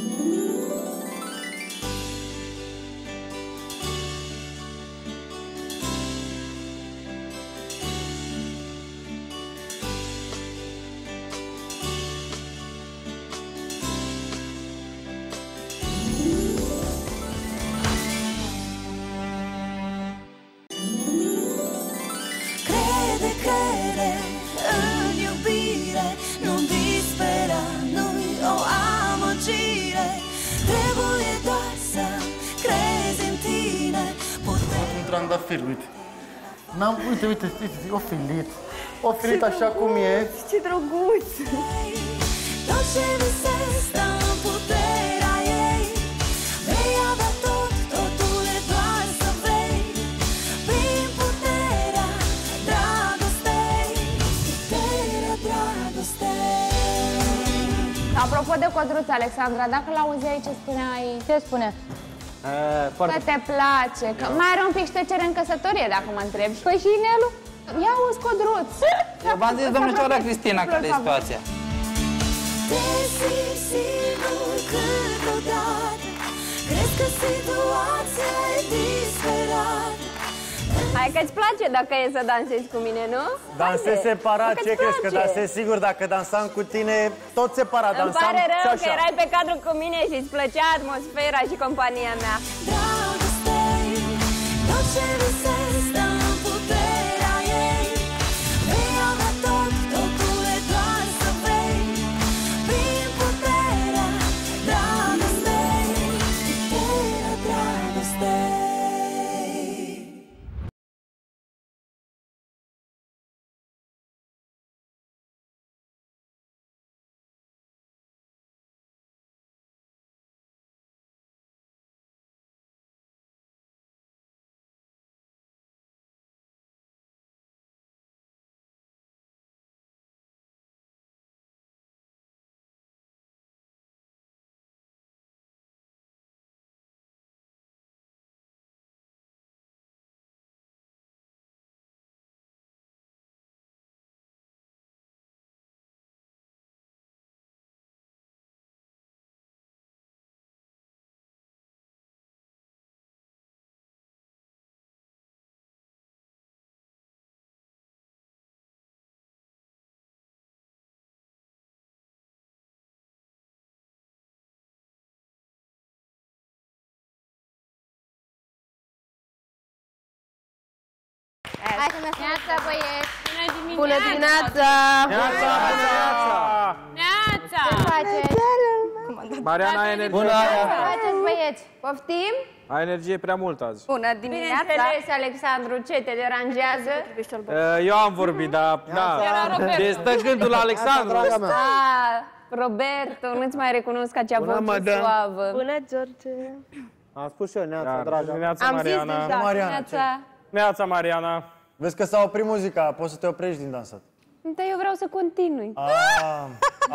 Crede, trandafir, uite. N-am, uite, uite, uite, ofilit. Ofilit așa cum e. Ce drăguț! Tot ce visezi stă în puterea ei Vei avea tot, totul e doar să vrei Prin puterea dragostei Puterea dragostei Apropo de codruț, Alexandra, dacă l-auzeai ce spuneai, Ce spune? Că te place, că mai are un pic și te cere în căsătorie, dacă mă întrebi. Păi și Nelu? Ia uzi codruț. Eu v-am zis, domnișoara Cristina, care e situația. Te simți singur câteodată Crezi că situația e disperată Hai că-ți place dacă e să dansezi cu mine, nu? Dansez Haide. separat, Dacă ce îți crezi? Că place. dansez sigur, dacă dansam cu tine, tot separat Îmi dansam pare și rău așa. că erai pe cadru cu mine și îți plăcea atmosfera și compania mea. Dragostei Tot ce Hai să ne Neața, băieți! Bună dimineața! Neața! Ce faceți? Mariana, ai energie, Bună! Ce faceți, băieți? Poftim? ai energie prea mult azi. Bună dimineața! Bineînțeles, Alexandru, ce te deranjează? Uh, Eu am vorbit, dar da. Ce stă gândul la Alexandru? Draga mea. Ah, Roberto, nu-ți mai recunosc acea Bună, voce madame. suavă. Bună, George! Am spus și eu, neața, Da, draga. Dimineața, Am zis Mariana. deja. Mariana, Neața. Neața, Mariana. Vezi că s-a oprit muzica, poți să te oprești din dansat. Dar eu vreau să continui. Ah,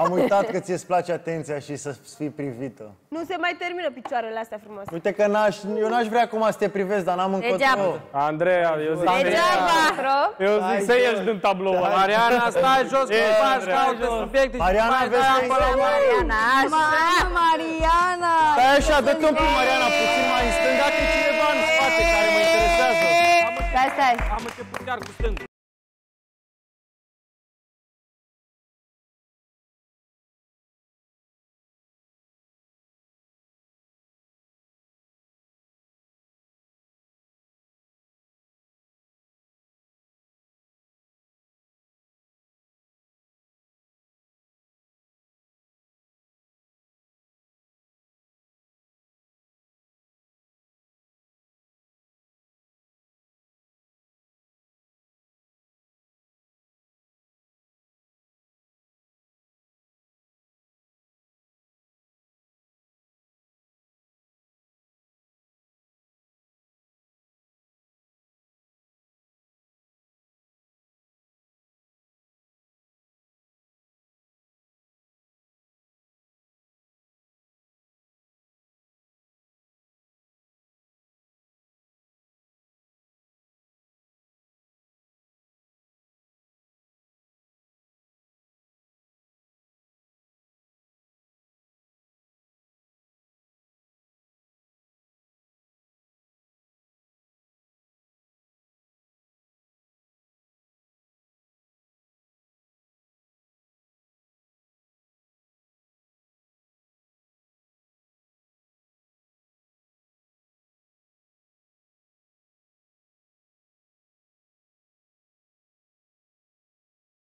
am uitat că ți-e place atenția și să fii privită. Nu se mai termină picioarele astea frumoase. Uite că n-aș, eu n-aș vrea acum să te privesc, dar n-am încotro. Degeaba. Andreea, eu zic să Degeaba! Eu zic să ieși din tablou. Mariana, stai jos, că Ieși, faci Andreea. caute subiecte și Mariana, mai vezi dai că apă la e- mare. Mariana, așa! Mariana! Stai așa, dă-te un pic, Mariana, puțin mai în stânga, că e Namaste. Ama ce putear cu stângul.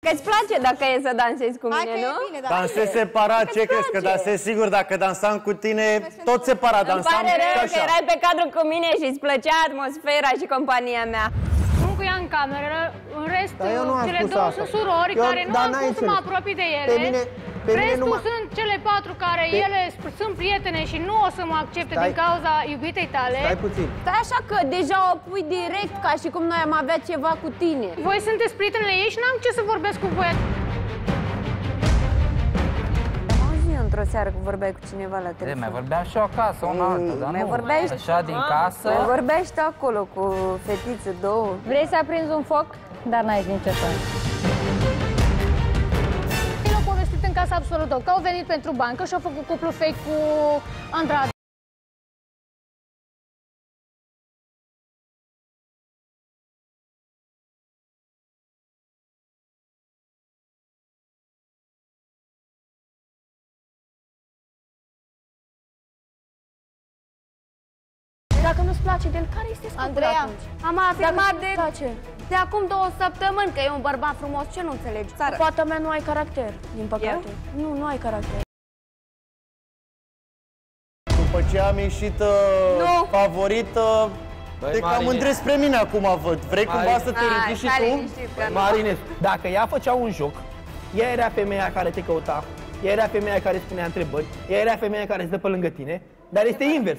Că îți place dacă e să dansezi cu Hai mine, că e nu? bine, da. Dansez separat, ce crezi? Că dansez sigur, dacă dansam cu tine, tot separat Îmi dansam pare și rău că așa. erai pe cadru cu mine și îți plăcea atmosfera și compania mea. Sunt cu ea în cameră, în rest, Dar eu nu am cele spus două asta. sunt surori Eu- care nu dar am n-ai cum să mă înțeles. apropii de ele. Pe mine- pe mine Restul nu mă- sunt cele patru care ele sp- sunt prietene și nu o să mă accepte Stai. din cauza iubitei tale. Stai puțin. Stai așa că deja o pui direct ca și cum noi am avea ceva cu tine. Voi sunteți prietenele ei și n-am ce să vorbesc cu voi. Am auzit într-o seară că vorbeai cu cineva la E, telefon. mai vorbeam și eu acasă, una alta, dar mai nu. vorbeai? Așa din casă. Mai vorbeai și tu acolo cu fetițe două. Vrei să aprinzi un foc? Dar n-ai nicio șansă. El absolut tot, că au venit pentru bancă și au făcut cuplu fake cu Andrade. Dacă nu-ți place de el, care este scopul Andreea, atunci? am afirmat Dacă de, nu-ți place. de acum două săptămâni că e un bărbat frumos. Ce nu înțelegi? Cu fata mea nu ai caracter, din păcate. Nu, nu ai caracter. După ce am ieșit uh, Nu. favorit, uh, Băi, te cam Marine. îndrept spre mine acum, văd. Vrei cumva să te Hai, ridici și stai tu? liniștit, că nu. Marinescu, dacă ea făcea un joc, ea era femeia care te căuta, ea era femeia care îți punea întrebări, ea era femeia care stă pe lângă tine, dar este invers.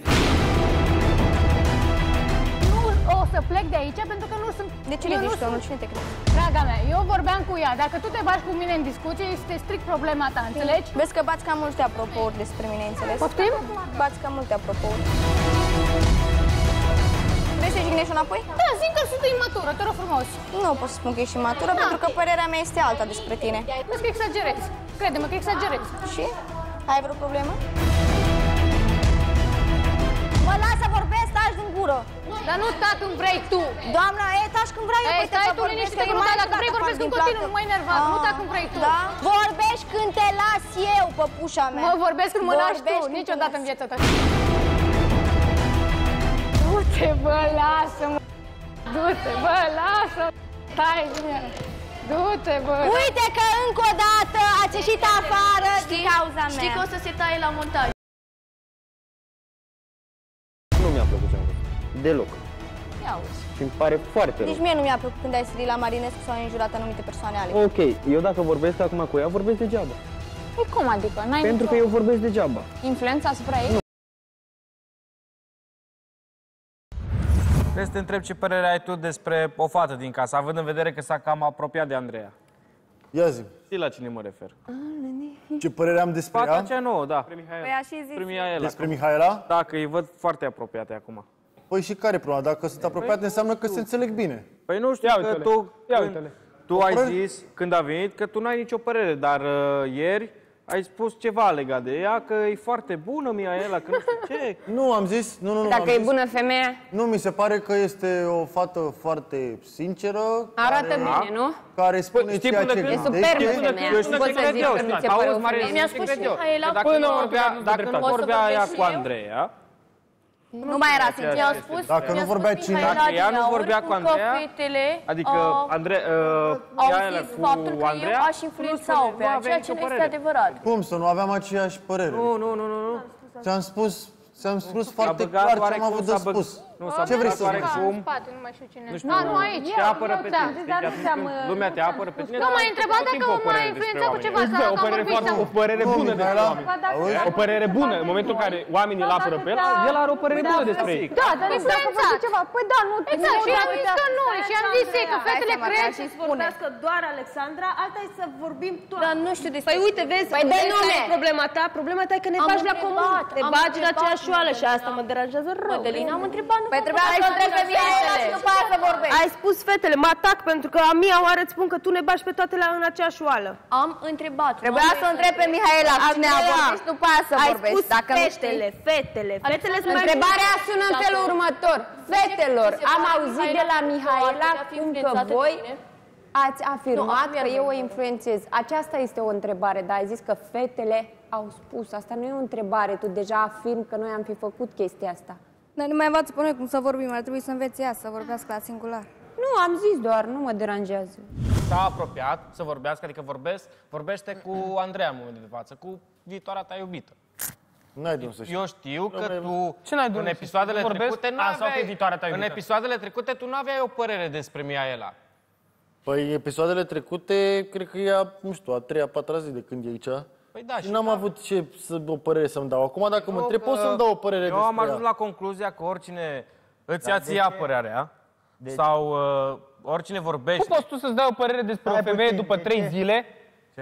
Să plec de aici pentru că nu sunt... De ce eu le nu zici, sunt- nu? Cine te crede? Draga mea, eu vorbeam cu ea. Dacă tu te bagi cu mine în discuție, este strict problema ta, înțelegi? Vezi că bați cam multe apropouri despre mine, înțeles? Poftim? Bați cam multe apropouri. Vrei să jignești înapoi? Da, zic că sunt imatură, te rog frumos. Nu pot să spun că ești imatură, pentru că părerea mea este alta despre tine. Vezi că exagerezi. Crede-mă că exagerezi. Și? Ai vreo problemă? Mă las să vorbesc, taci din gură! Dar nu ta când vrei tu. Doamna, e, taci când vreau eu, Ei, păi, stai să tu vorbesc, liniștită, că că e nu, mai dar dacă dacă vrei fac vorbesc din în continuu, plată. nu mă enerva, nu ta când vrei tu. Da? Vorbești când te las eu, păpușa mea. Mă vorbesc când mă lași tu, Vorbești când te niciodată în las. viața ta. Du-te, bă, lasă-mă. Du-te, bă, lasă Stai bine. Du-te, bă. Uite că încă o dată ați ieșit afară din cauza mea. Știi că o să se taie la montaj. Am văzut. Deloc. Și îmi pare foarte rău. Nici mie nu mi-a plăcut când ai sărit la Marinescu sau ai înjurat anumite persoane ale. Ok, eu dacă vorbesc acum cu ea, vorbesc degeaba. Păi cum adică? N-ai Pentru că nicio eu vorbesc degeaba. influență asupra ei? Vrei să te întreb ce părere ai tu despre o fată din casă, având în vedere că s-a cam apropiat de Andreea. Ia zi, Știi la cine mă refer? ce părere am despre Fata ea? cea nouă, da. Păi așa zis. Premia Despre Mihaela? Da, că îi văd foarte apropiate acum. Păi și care e problema? Dacă sunt apropiate, înseamnă că se înțeleg bine. Păi nu știu Ia că uite-le. tu, Ia când- uite-le. tu ai părere? zis, când a venit, că tu n-ai nicio părere, dar uh, ieri ai spus ceva legat de ea, că e foarte bună Mihaela, că nu știu ce. Nu, am zis, nu, nu, nu, am Dacă e zis, bună femeia, nu, mi se pare că este o fată foarte sinceră, arată care, bine, nu? care spune știi ceea până ce când- E gândește. superbă Până femeia. când- Nu știi la poți ce să cred zici eu, că nu stai, ți-e auzi, părut Marin, femeie. Mi-a ce spus cred eu? Mihaela Că Dacă până nu la vorbea, urmă dacă nu o să vorbea ea vorbesc cu și eu? Andreea, Nu mai era sincer. Mi-a spus, Dacă nu mi-a spus vorbea cine- Mihaela Dacă ea nu Adiaur vorbea cu că Andreea, fetele adică au- Andre, uh, au Mihaela zis cu faptul că Andreea, eu aș influența-o pe nu ea, avea ceea nicio ce nu este părere. adevărat. Cum să nu aveam aceeași părere? Nu, nu, nu, nu, nu. Ți-am spus, ți-am spus foarte băgat clar ce am oarecum, avut s-a de băg- spus. Nu, s-a Ce vrei băgat să zic? oarecum. În spate, nu mai știu cine. Nu știu, Nu, nu aici. te apără pe da. tine. Deci atunci când lumea te apără pe tine, Nu m-ai dar întrebat tot dacă timpul o m-a părere influențat cu despre ceva, oameni. că o am părere vorbit foarte, sau... o părere Nu, bună despre Mihaela, oameni. auzi? O părere bună. În momentul în care oamenii îl apără pe el, el are o părere bună despre ei. Da, dar influențat. ceva. Păi da, nu... Exact, și am zis că nu, și am zis ei că fetele Hai cred să vorbească doar Alexandra, alta e să vorbim toate. Dar nu știu despre... Păi uite, vezi, Păi dă vezi nume. care e problema ta? Problema ta e că ne Am bagi la întrebat, comun. Te am bagi la întrebat aceeași numele. oală și asta mă deranjează rău. Mădălina, am întrebat, nu Păi trebuia să o întrebi pe Mihaela și după aia să vorbești. Ai spus fetele, mă atac pentru că a mia oară îți spun că tu ne bagi pe toate la în aceeași oală. Am întrebat. Trebuia să o întrebi pe Mihaela cine a Andreea, vorbit și după aia să Ai vorbești. spus Dacă nu știi. fetele, fetele, fetele sunt mai Întrebarea sună în felul următor. Fetelor, am auzit de la Mihaela cum că voi ați afirmat că eu o influențez. Aceasta este o întrebare, dar ai zis că fetele au spus. Asta nu e o întrebare, tu deja afirm că noi am fi făcut chestia asta. Dar nu mai învață pe noi cum să vorbim, ar trebui să înveți ea să vorbească la singular. Nu, am zis doar, nu mă deranjează. s-a apropiat să vorbească, adică vorbesc, vorbește cu Andreea în momentul de față, cu viitoarea ta iubită. N-ai de unde să știi. Eu știu că Dom'le, tu, Ce n-ai de în unde să episoadele știi? Vorbesc? trecute, nu A, sau că e aveai, viitoarea ta în iubită. episoadele trecute, tu nu aveai o părere despre Miaela. Păi episoadele trecute, cred că e, a, nu știu, a treia, a patra zi de când e aici. Păi da, Și n-am avut ce să, o părere să-mi dau. Acum, dacă mă Eu întreb, că- pot să-mi dau o părere Eu despre am ajuns ea. la concluzia că oricine îți Da, ia de ție ce? apărarea sau uh, oricine vorbește... Cum poți tu să-ți dai o părere despre o femeie după trei zile,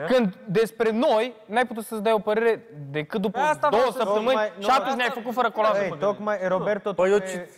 când despre noi n-ai putut să-ți dai o părere decât după Păi asta două vreau să- săptămâni Tocmai- și nu, atunci asta- ne-ai făcut fără coloasă Ei, pe tocmai Roberto Păi eu tocmai-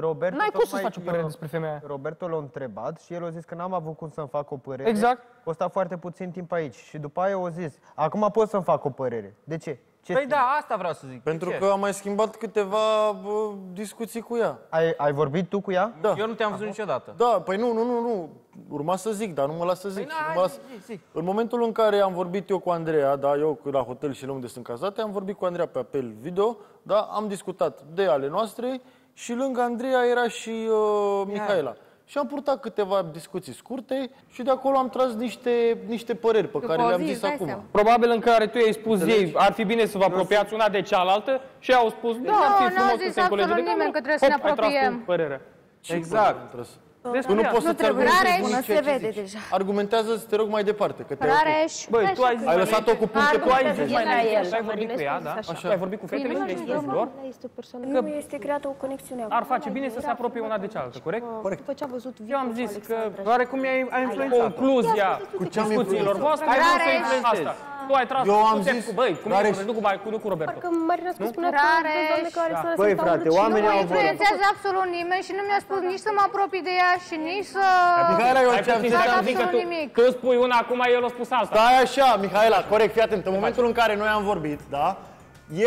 Roberto N-ai cum să tocmai- faci o părere eu- despre femeia aia. Roberto l-a întrebat și el a zis că n-am avut cum să-mi fac o părere. Exact. O stat foarte puțin timp aici. Și după aia a zis, acum pot să-mi fac o părere. De ce? Ce Păi schimb? da, asta vreau să zic. Pentru De ce? că am mai schimbat câteva bă, discuții cu ea. Ai, ai vorbit tu cu ea? Da. Eu nu te-am văzut niciodată. Da, păi nu, nu, nu, nu. Urma să zic, dar nu mă las să zic. Păi Și na, nu mă las... zi, zi. În momentul în care am vorbit eu cu Andreea, da, eu la hotel și la unde sunt cazate, am vorbit cu Andreea pe apel video, da, am discutat de ale noastre și lângă Andreea era și uh, Mihaela. Și am purtat câteva discuții scurte și de acolo am tras niște, niște păreri pe care o le-am zi, zis îți dai acum. seama. Probabil în care tu i-ai spus ei, ar fi bine să vă apropiați una de cealaltă și ei au spus, da, ar fi n-a frumos zis să se încolege absolut de nimeni camă. că trebuie să ne Hop, ai tras tu apropiem. părerea. Exact. Tu nu poți să-ți argumentezi Nu nimic se ceea ce vede zici. deja. Argumentează, te rog mai departe, că te Rareș. Băi, tu ai zis Ai lăsat-o cu puncte că tu ai zis El mai la înainte, el. tu ai vorbit cu ea, da? Așa. Tu ai vorbit cu fetele și le-ai spus lor Este o persoană că Nu este creată o conexiune ar face bine să se apropie una de cealaltă, corect? după ce a văzut Eu am zis că Oarecum ai, ai influențat concluzia ce am discuțiilor influențat? voastre ai vrut să influențezi asta. Tu ai tras Eu am cu zis- cu băi, cu Rareș. mine, nu cu, Mai- cu, nu cu Roberto. Că Marina Scu spunea că Rareș. vezi doamne care să Băi, se frate, urât. oamenii Nu au mă vorbit. influențează absolut nimeni și nu mi-a spus nici să mă apropii de ea și nici să... Mihaela, eu Ai ce-am puțin zis? să zic că absolut tu, nimic. tu spui una, acum el a spus alta. Stai așa, Mihaela, corect, fii atent. În momentul în care noi am vorbit, da?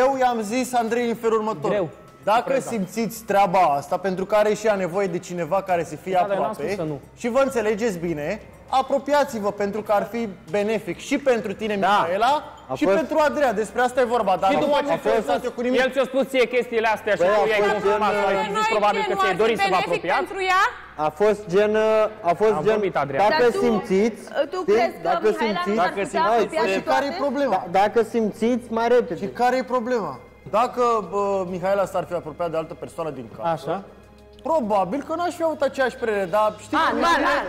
Eu i-am zis Andrei în felul următor. Greu. Dacă simțiți treaba asta, pentru că are și ea nevoie de cineva care să fie Da, dar eu n-am aproape spus să nu. și vă înțelegeți bine, apropiați-vă pentru că ar fi benefic și pentru tine, Mihaela, A și fost- pentru Andreea. Despre asta e vorba, dar Și nu după am ce influențat eu cu nimic. El ți-a spus ție chestiile astea și Băi, tu a i-ai fost confirmat gen, sau ai zis probabil că ți-ai dorit să vă apropiați. pentru ea? A fost gen, a fost Am gen, vorbit, Adrian. dacă Dar tu- simțiți, tu știi? crezi că dacă Mihaela simțiți, nu ar putea Hai, apropia Și și care e problema? dacă simțiți, mai repede. Și care e problema? Dacă bă, Mihaela s-ar fi apropiat de altă persoană din casă, Așa. Probabil că n-aș fi avut aceeași părere, dar știi A, cum e? normal.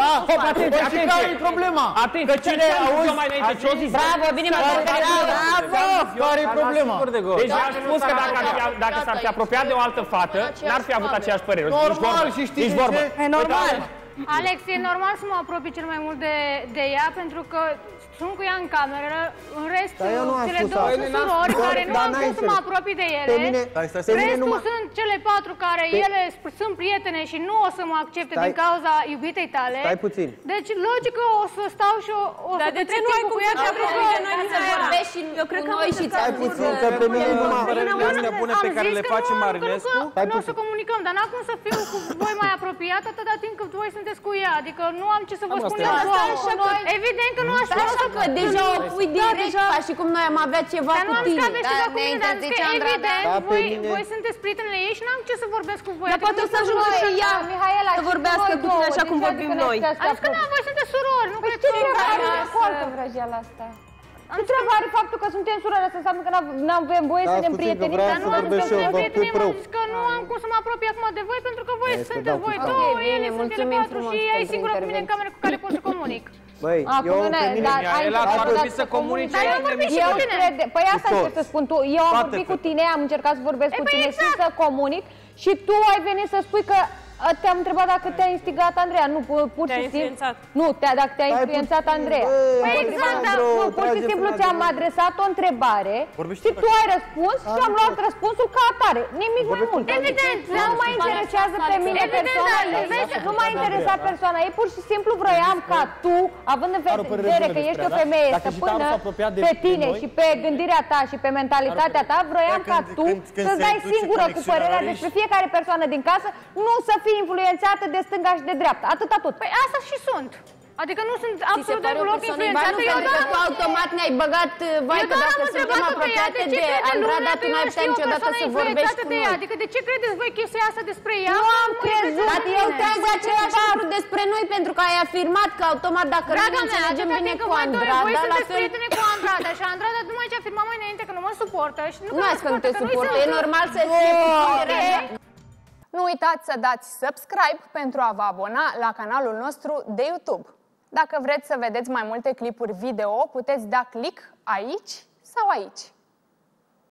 Da, Hop, atenție, Bă, și atenție. care e problema? Atenție, Că ce cine am zis auzi, eu mai înainte? Ce-o zis? Bravo, bine m-a Bravo! Care e problema? Sigur de gol. Deci a spus că dacă, ar fi, dacă s-ar fi apropiat de o altă fată, n-ar fi avut aceeași părere. Nici Normal, vorbă. și știi Nici de vorbă. ce? E normal. Alex, e normal să mă apropii cel mai mult de, de ea pentru că sunt cu ea în cameră, în rest Dar eu nu am cele spus două asta. sunt surori Dar- care nu dar am n-ai cum să mă înțeles. apropii de Pe ele. mine, Stai, stai, pe stai. mine Restul numai... sunt cele patru care ele sp- sunt prietene și nu o să mă accepte Stai. din cauza iubitei tale. Stai puțin. Deci, logic că o să stau și o, o Dar să de ce petrec nu ai timpul cum cu ea să și apropii apropii de noi, Mihaela? vorbești Eu cred cu că am noi și încercat Stai ți-am puțin, spus că pe mine Părerile numai... părerile Am astea zis- bune pe am care zis le că face nu am- Marinescu, că Nu, nu o să comunicăm, dar n-am cum să fiu cu voi mai apropiat atâta timp cât voi sunteți cu ea. Adică nu am ce să vă Cam spun asta eu e. Asta vouă. așa că- Evident că nu aș Stai așa că deja o pui direct ca și cum noi am avea ceva Dar nu cu am zis că tine. aveți ceva cu mine, dar am zis că evident, Da, pe voi, mine- voi sunteți prietenele ei și n-am ce să vorbesc cu voi. Dar Adică poate nu o să ajungă voi- și ea Mihaela, să vorbească cu tine așa cum vorbim noi. Am zis că nu, voi sunteți surori, nu cred Ce că... treabă are foarte vrăjeala asta? Ce treabă are faptul că suntem surori? Asta înseamnă că n-av- n-avem voie să Da, ne puțin, că împrietenim? vreau Dar să nu am vorbesc să și eu, ne vă Prietenii pup m-au rău. zis că nu am cum să mă apropii acum de voi pentru că voi Hai să sunteți dau voi cu două, Ok, bine, ele sunt cele mulțumim patru frumos și ea e pentru singura cu mine în intervenție. cameră cu care pot să comunic. Băi, Acum, eu nu, pe mine... dar Mihaela ai ar încercat trebui să să comunice Dar eu am vorbit și Eu cu tine. cred, păi asta Cu încerc să spun tu. Eu am Toate vorbit cu fetele. tine, am încercat să vorbesc cu păi tine și exact. să comunic și tu ai venit să spui că a, te-am întrebat dacă te-a instigat Andreea, nu pu- pur Te-a și simplu. influențat. Nu, te dacă te-a Stai influențat puțin, Andreea. bă, Păi Alexandru, exact, dar nu, pur și trage simplu frate. ți-am adresat o întrebare Vorbește și pe tu ai răspuns și am luat răspunsul ca atare. Nimic mai mult. Evident, Nu mă interesează pe mine Evident, persoana da, ei. vezi- Nu m-a interesat persoana ei, pur și simplu vroiam ca tu, având în Are o părere vedere bună că despre ești ea, o da? femeie Dacă și stăpână Taru s-a apropiat de- pe de tine noi- și pe gândirea ta și pe mentalitatea ta, vroiam Dar ca când- tu când- când să-ți se dai duce singură cu conexiunea părerea la despre riș- fiecare persoană din casă, nu să fii influențată de stânga și de dreapta. Atâta tot. Păi asta și sunt. Adică nu sunt Ți se absolut pare o deloc persoană influențată. Ba nu, Eu pentru că doar tu automat ne-ai băgat, uh, vai eu că doar dacă am suntem întrebat-o pe ea apropiate de ce de crede lumea Andrada, că tu eu n-ai aș putea fi o niciodată persoană să vorbești influențată cu de noi. ea. Adică de ce credeți voi chestia asta despre ea? Nu am Mă crezut, influențează dar eu pe mine. trez același lucru despre noi pentru că ai afirmat că automat dacă nu ne Draga mea, înțelegem atâta bine timp că cu voi doi, voi Andrada, la sunteți fel... prietene cu Andrada și Andrada numai ce afirma mai înainte că nu mă suportă și nu că Nu mă azi că nu te că nu-i suportă, sunt- e normal să fie puterea Ok. Nu uitați să dați subscribe pentru a vă abona la canalul nostru de YouTube. Dacă vreți să vedeți mai multe clipuri video, puteți da click aici sau aici.